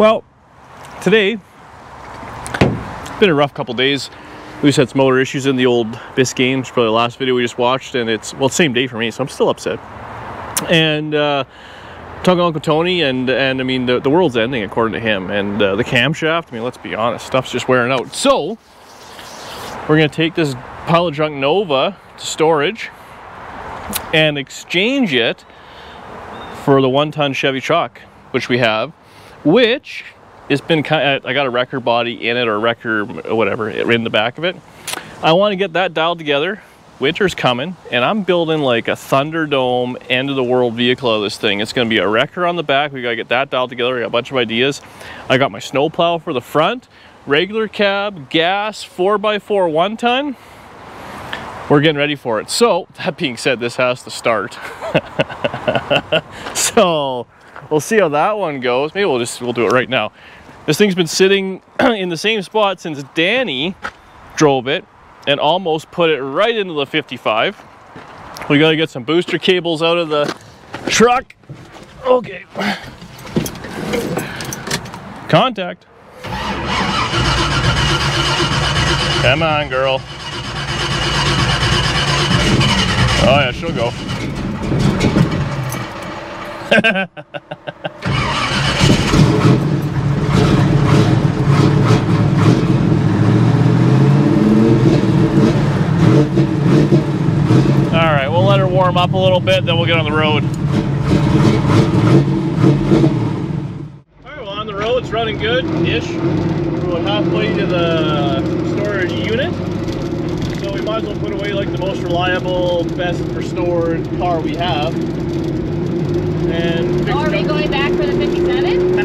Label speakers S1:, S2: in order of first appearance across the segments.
S1: Well, today, it's been a rough couple days. We just had some motor issues in the old Biscayne, which probably the last video we just watched, and it's, well, same day for me, so I'm still upset. And, uh, talking to Uncle Tony, and, and I mean, the, the world's ending according to him. And uh, the camshaft, I mean, let's be honest, stuff's just wearing out. So, we're gonna take this pile of junk Nova to storage and exchange it for the one-ton Chevy truck, which we have which it's been kind of, uh, I got a wrecker body in it or a wrecker, uh, whatever, in the back of it. I want to get that dialed together. Winter's coming and I'm building like a Thunderdome end of the world vehicle of this thing. It's going to be a wrecker on the back. We got to get that dialed together. I got a bunch of ideas. I got my snowplow for the front, regular cab, gas, 4x4 one ton. We're getting ready for it. So that being said, this has to start. so we'll see how that one goes. Maybe we'll just, we'll do it right now. This thing's been sitting in the same spot since Danny drove it and almost put it right into the 55. We gotta get some booster cables out of the truck. Okay. Contact. Come on, girl. Oh yeah, she'll go. All right, we'll let her warm up a little bit, then we'll get on the road. All right, well on the road, it's running good-ish. We're halfway to the storage unit. So we might as well put away like the most reliable, best restored car we have. And
S2: Oh, are we going back for the 57?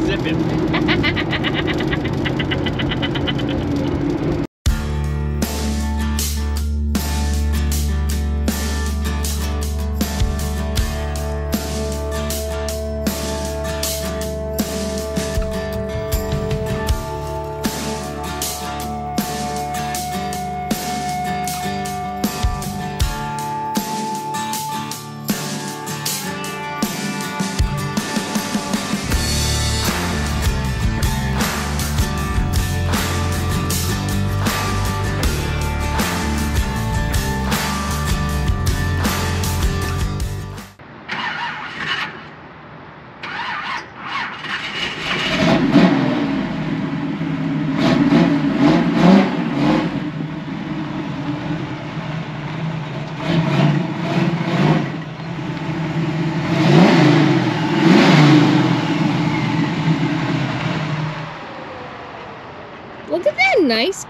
S1: Zip it.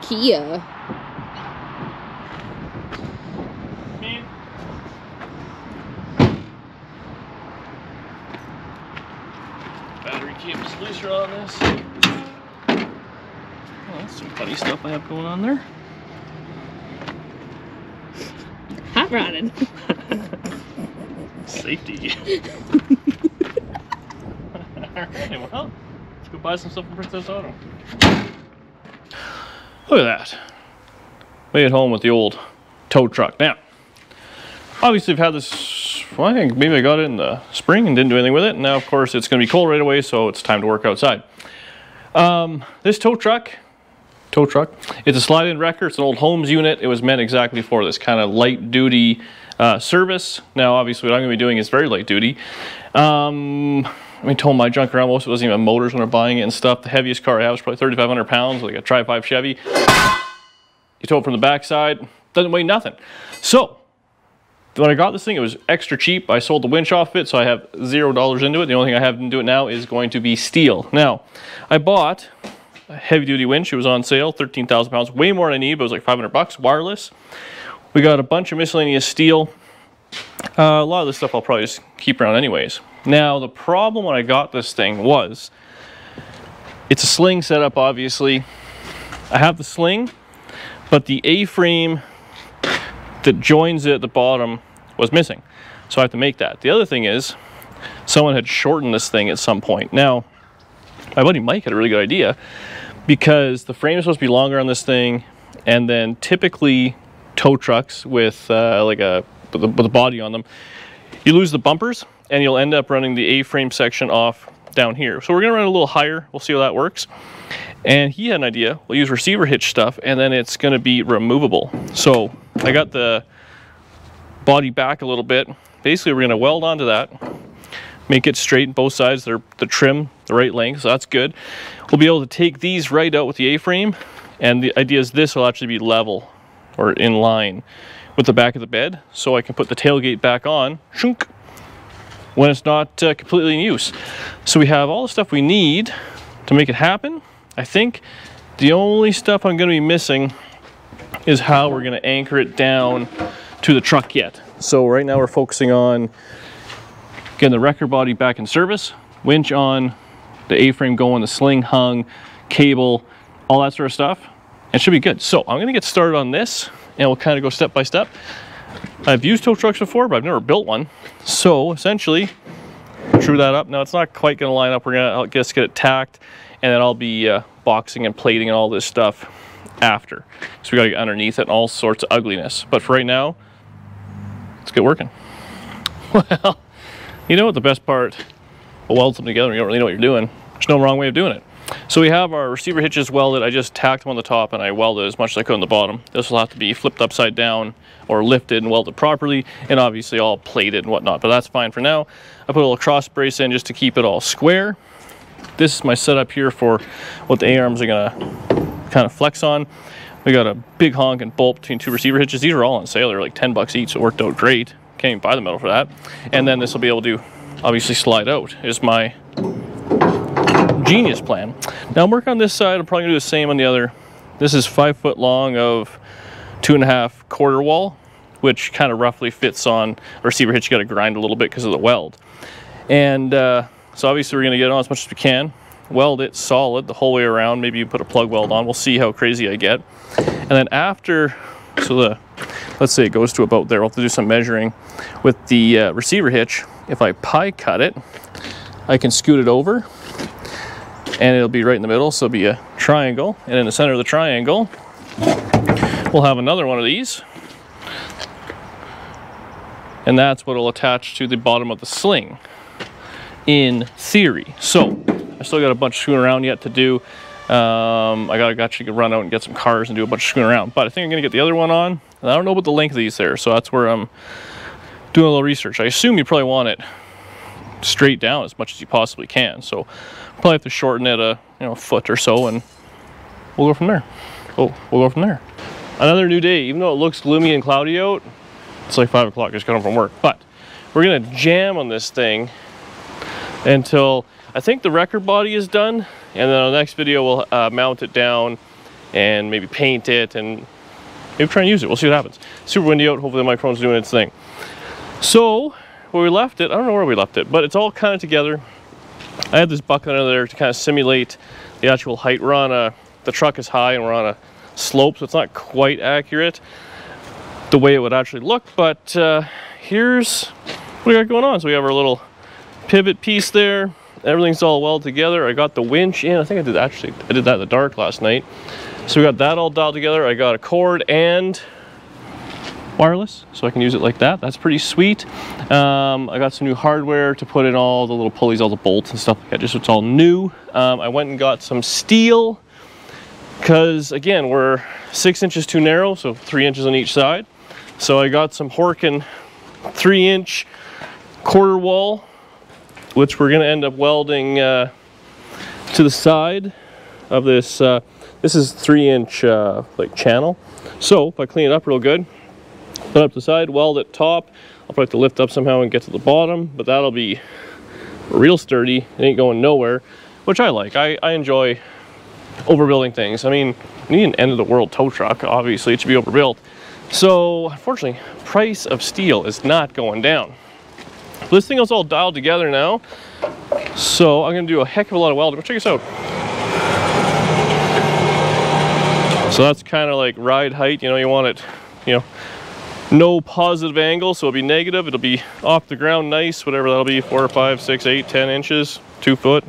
S2: Kia.
S1: Battery keeps looser on this. Oh, that's some funny stuff I have going on there.
S2: Hot rodded.
S1: Safety. Alright, well, let's go buy some stuff from Princess Auto. Look at that. Way at home with the old tow truck. Now, obviously I've had this, well, I think maybe I got it in the spring and didn't do anything with it. And Now, of course, it's going to be cold right away, so it's time to work outside. Um, this tow truck, tow truck, it's a slide-in wrecker. It's an old Holmes unit. It was meant exactly for this kind of light-duty uh, service. Now, obviously, what I'm going to be doing is very light-duty. Um, I mean, told my junk around. Most of it wasn't even motors when we're buying it and stuff. The heaviest car I have is probably 3,500 pounds, like a Tri-5 Chevy. You tow it from the backside, doesn't weigh nothing. So, when I got this thing, it was extra cheap. I sold the winch off it, so I have zero dollars into it. The only thing I have into it now is going to be steel. Now, I bought a heavy duty winch. It was on sale, 13,000 pounds, way more than I need, but it was like 500 bucks, wireless. We got a bunch of miscellaneous steel. Uh, a lot of this stuff I'll probably just keep around anyways. Now, the problem when I got this thing was, it's a sling setup, obviously. I have the sling, but the A-frame that joins it at the bottom was missing. So I have to make that. The other thing is, someone had shortened this thing at some point. Now, my buddy Mike had a really good idea because the frame is supposed to be longer on this thing, and then typically tow trucks with uh, like a with a body on them, you lose the bumpers. And you'll end up running the A-frame section off down here. So we're gonna run a little higher. We'll see how that works. And he had an idea. We'll use receiver hitch stuff, and then it's gonna be removable. So I got the body back a little bit. Basically, we're gonna weld onto that, make it straight both sides. They're the trim the right length, so that's good. We'll be able to take these right out with the A-frame, and the idea is this will actually be level or in line with the back of the bed, so I can put the tailgate back on, shunk, when it's not uh, completely in use. So we have all the stuff we need to make it happen. I think the only stuff I'm gonna be missing is how we're gonna anchor it down to the truck yet. So right now we're focusing on getting the wrecker body back in service, winch on, the A-frame going, the sling hung, cable, all that sort of stuff. It should be good. So I'm gonna get started on this and we'll kind of go step by step. I've used tow trucks before, but I've never built one. So essentially, true that up. Now it's not quite gonna line up. We're gonna just get it tacked and then I'll be uh, boxing and plating and all this stuff after. So we gotta get underneath it and all sorts of ugliness. But for right now, let's get working. Well, you know what the best part weld something together, you don't really know what you're doing. There's no wrong way of doing it. So we have our receiver hitches welded. I just tacked them on the top and I welded as much as I could on the bottom. This will have to be flipped upside down or lifted and welded properly and obviously all plated and whatnot, but that's fine for now. I put a little cross brace in just to keep it all square. This is my setup here for what the A-arms are gonna kind of flex on. We got a big honk and bolt between two receiver hitches. These are all on sale. They're like 10 bucks each. So it worked out great. Can't even buy the metal for that. And then this will be able to obviously slide out is my genius plan. Now I'm working on this side. I'm probably gonna do the same on the other. This is five foot long of two and a half quarter wall, which kind of roughly fits on a receiver hitch. You gotta grind a little bit because of the weld. And uh, so obviously we're gonna get it on as much as we can, weld it solid the whole way around. Maybe you put a plug weld on. We'll see how crazy I get. And then after, so the, let's say it goes to about there. We'll have to do some measuring with the uh, receiver hitch. If I pie cut it, I can scoot it over and it'll be right in the middle. So it'll be a triangle. And in the center of the triangle, we'll have another one of these. And that's what will attach to the bottom of the sling in theory. So I still got a bunch of screwing around yet to do. Um, I gotta actually run out and get some cars and do a bunch of screwing around. But I think I'm gonna get the other one on. And I don't know about the length of these there, so that's where I'm doing a little research. I assume you probably want it straight down as much as you possibly can. So probably have to shorten it a you know foot or so and we'll go from there. Oh, we'll go from there. Another new day, even though it looks gloomy and cloudy out, it's like five o'clock, just got home from work. But we're gonna jam on this thing until I think the wrecker body is done. And then on the next video, we'll uh, mount it down and maybe paint it and maybe try and use it. We'll see what happens. Super windy out, hopefully the microphone's doing its thing. So, where we left it, I don't know where we left it, but it's all kind of together. I had this bucket under there to kind of simulate the actual height. We're on a, the truck is high and we're on a slope, so it's not quite accurate the way it would actually look, but uh, here's what we got going on. So we have our little pivot piece there. Everything's all well together. I got the winch in. I think I did actually, I did that in the dark last night. So we got that all dialed together. I got a cord and wireless, so I can use it like that. That's pretty sweet. Um, I got some new hardware to put in all the little pulleys, all the bolts and stuff like that, just so it's all new. Um, I went and got some steel, because again, we're six inches too narrow, so three inches on each side. So I got some Horkin three inch quarter wall, which we're gonna end up welding uh, to the side of this. Uh, this is three inch uh, like channel. So if I clean it up real good, up the side, weld it top. I'll probably have to lift up somehow and get to the bottom, but that'll be real sturdy. It ain't going nowhere, which I like. I, I enjoy overbuilding things. I mean, you need an end of the world tow truck. Obviously, it should be overbuilt. So, unfortunately, price of steel is not going down. This thing is all dialed together now. So I'm gonna do a heck of a lot of welding. Check this out. So that's kind of like ride height. You know, you want it, you know, no positive angle, so it'll be negative. It'll be off the ground nice, whatever that'll be, four five, six, eight, ten inches, two foot.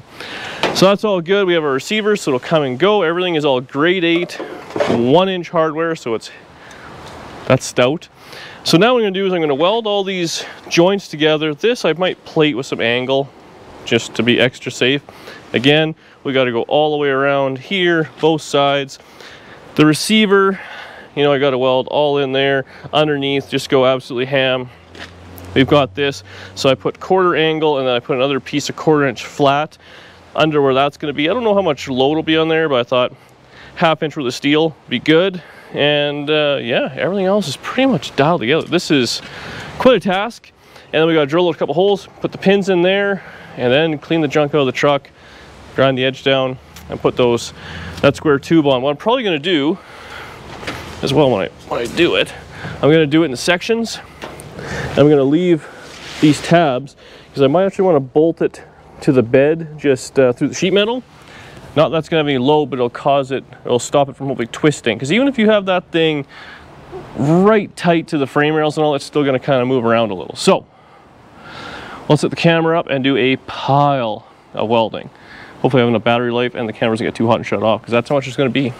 S1: So that's all good. We have our receiver, so it'll come and go. Everything is all grade eight, one inch hardware, so it's that's stout. So now what I'm gonna do is I'm gonna weld all these joints together. This I might plate with some angle just to be extra safe. Again, we gotta go all the way around here, both sides. The receiver, you know, I gotta weld all in there. Underneath, just go absolutely ham. We've got this, so I put quarter angle and then I put another piece of quarter inch flat under where that's gonna be. I don't know how much load will be on there, but I thought half inch worth of steel be good. And uh, yeah, everything else is pretty much dialed together. This is quite a task. And then we gotta drill a couple holes, put the pins in there, and then clean the junk out of the truck, grind the edge down, and put those that square tube on. What I'm probably gonna do as well when I when I do it, I'm gonna do it in sections. I'm gonna leave these tabs because I might actually want to bolt it to the bed just uh, through the sheet metal not that's going to have any load, but it'll cause it, it'll stop it from hopefully twisting. Because even if you have that thing right tight to the frame rails and all, it's still going to kind of move around a little. So let's set the camera up and do a pile of welding. Hopefully having a battery life and the camera doesn't get too hot and shut off because that's how much it's going to be.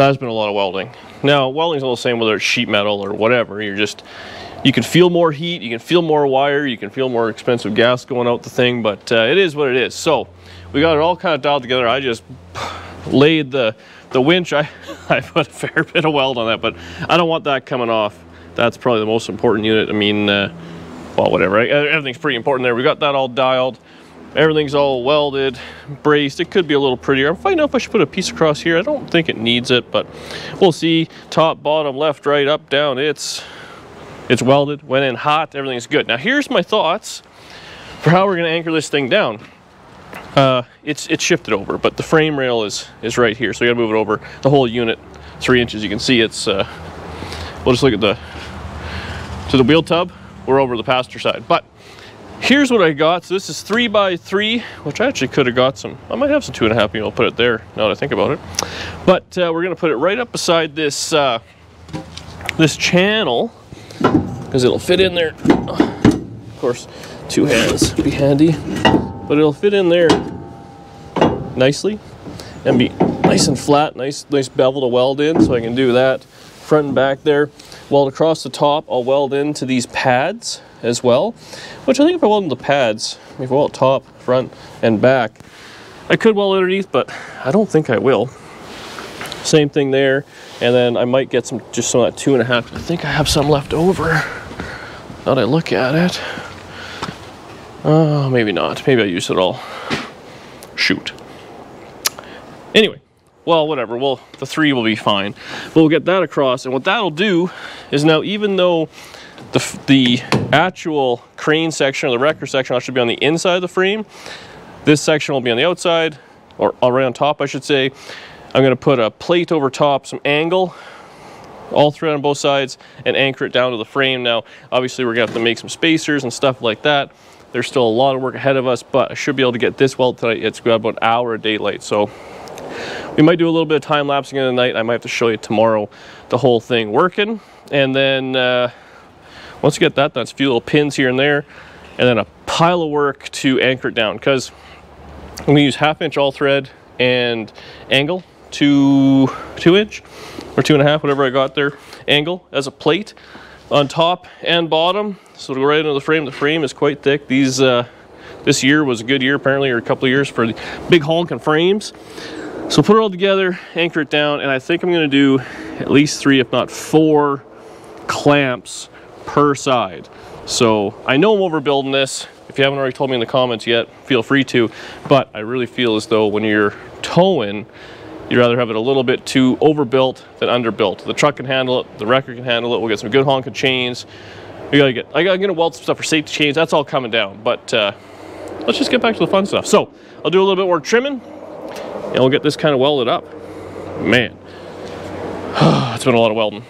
S1: That has been a lot of welding. Now, welding's all the same whether it's sheet metal or whatever. You're just, you can feel more heat, you can feel more wire, you can feel more expensive gas going out the thing, but uh, it is what it is. So, we got it all kind of dialed together. I just laid the, the winch. I, I put a fair bit of weld on that, but I don't want that coming off. That's probably the most important unit. I mean, uh, well, whatever. Everything's pretty important there. We got that all dialed. Everything's all welded, braced. It could be a little prettier. I'm finding out if I should put a piece across here. I don't think it needs it, but we'll see. Top, bottom, left, right, up, down. It's it's welded, went in hot, everything's good. Now here's my thoughts for how we're gonna anchor this thing down. Uh, it's it's shifted over, but the frame rail is is right here, so you gotta move it over the whole unit, three inches. You can see it's. Uh, we'll just look at the to the wheel tub. We're over the passenger side, but Here's what I got. So this is three by three, which I actually could have got some. I might have some two and a half, you know, put it there now that I think about it. But uh, we're gonna put it right up beside this, uh, this channel because it'll fit in there. Of course, two hands be handy, but it'll fit in there nicely and be nice and flat, nice, nice bevel to weld in so I can do that front and back there. Weld across the top, I'll weld into these pads as well, which I think if I weld the pads, if I weld top, front, and back, I could weld underneath, but I don't think I will. Same thing there, and then I might get some, just some of that two and a half. I think I have some left over. Now that I look at it. Oh, uh, maybe not. Maybe I use it all. Shoot. Anyway, well, whatever. Well, the three will be fine. But we'll get that across, and what that'll do is now, even though the, the actual crane section or the wrecker section should be on the inside of the frame. This section will be on the outside, or on top, I should say. I'm gonna put a plate over top, some angle, all thread on both sides, and anchor it down to the frame. Now, obviously we're gonna have to make some spacers and stuff like that. There's still a lot of work ahead of us, but I should be able to get this weld tonight. It's got about an hour of daylight, so we might do a little bit of time lapsing in the night. I might have to show you tomorrow the whole thing working. And then uh, once you get that it's a few little pins here and there, and then a pile of work to anchor it down because I'm gonna use half inch all thread and angle two two inch or two and a half, whatever I got there, angle as a plate on top and bottom. So to go right into the frame, the frame is quite thick. These uh, this year was a good year apparently, or a couple of years for the big honking frames. So put it all together, anchor it down, and I think I'm gonna do at least three, if not four clamps per side. So I know I'm overbuilding this. If you haven't already told me in the comments yet, feel free to, but I really feel as though when you're towing, you'd rather have it a little bit too overbuilt than underbuilt. The truck can handle it, the wrecker can handle it, we'll get some good honking chains. We gotta get, I gotta get a weld some stuff for safety chains, that's all coming down, but uh, let's just get back to the fun stuff. So I'll do a little bit more trimming and we'll get this kind of welded up. Man, it's been a lot of welding.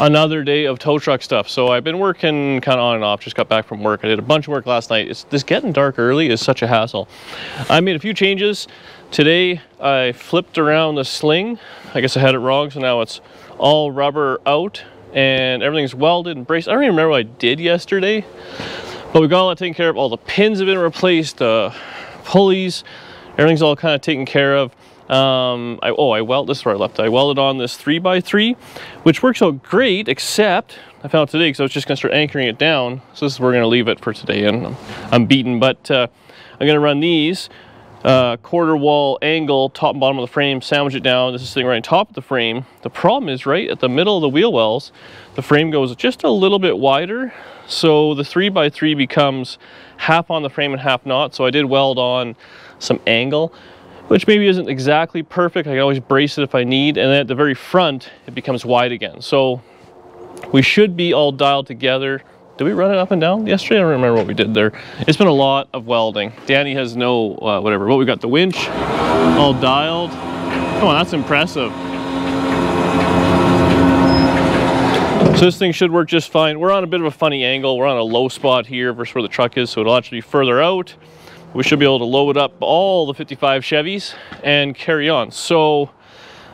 S1: Another day of tow truck stuff. So I've been working kind of on and off, just got back from work. I did a bunch of work last night. It's, this getting dark early is such a hassle. I made a few changes. Today I flipped around the sling. I guess I had it wrong, so now it's all rubber out and everything's welded and braced. I don't even remember what I did yesterday, but we got all that taken care of. All the pins have been replaced, the pulleys, everything's all kind of taken care of. Um, I, oh, I weld this is where I left. I welded on this three by three, which works out great, except I found today because I was just gonna start anchoring it down. So this is where we're gonna leave it for today, and I'm, I'm beaten. But uh, I'm gonna run these uh, quarter wall angle, top and bottom of the frame, sandwich it down. This is sitting right on top of the frame. The problem is right at the middle of the wheel wells, the frame goes just a little bit wider. So the three by three becomes half on the frame and half not. So I did weld on some angle which maybe isn't exactly perfect. I can always brace it if I need. And then at the very front, it becomes wide again. So we should be all dialed together. Did we run it up and down yesterday? I don't remember what we did there. It's been a lot of welding. Danny has no, uh, whatever. But we got the winch all dialed. Oh, that's impressive. So this thing should work just fine. We're on a bit of a funny angle. We're on a low spot here versus where the truck is, so it'll actually be further out we should be able to load up all the 55 Chevys and carry on. So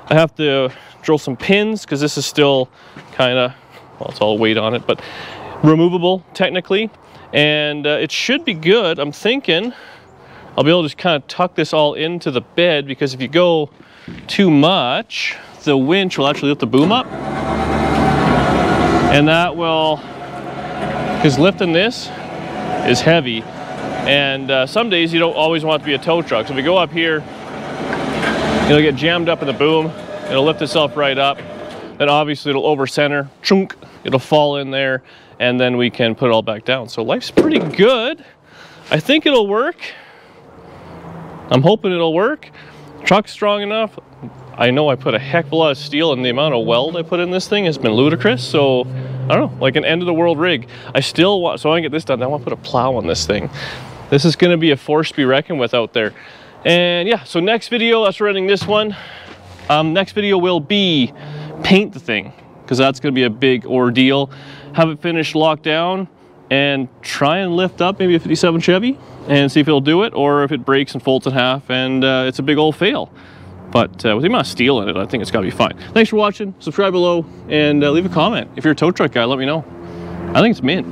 S1: I have to drill some pins because this is still kind of, well, it's all weight on it, but removable technically. And uh, it should be good. I'm thinking I'll be able to just kind of tuck this all into the bed because if you go too much, the winch will actually lift the boom up. And that will, because lifting this is heavy, and uh, some days you don't always want to be a tow truck. So if we go up here, it'll get jammed up in the boom. It'll lift itself right up. Then obviously it'll over center, chunk, it'll fall in there, and then we can put it all back down. So life's pretty good. I think it'll work. I'm hoping it'll work. Truck's strong enough. I know I put a heck of a lot of steel and the amount of weld I put in this thing has been ludicrous. So I don't know, like an end of the world rig. I still want, so I get this done, I want to put a plow on this thing. This is gonna be a force to be reckoned with out there. And yeah, so next video, that's running this one. Um, next video will be paint the thing, because that's gonna be a big ordeal. Have it finished locked down, and try and lift up maybe a 57 Chevy and see if it'll do it or if it breaks and folds in half and uh, it's a big old fail. But uh, with the amount of steel in it, I think it's got to be fine. Thanks for watching. Subscribe below and uh, leave a comment. If you're a tow truck guy, let me know. I think it's mint.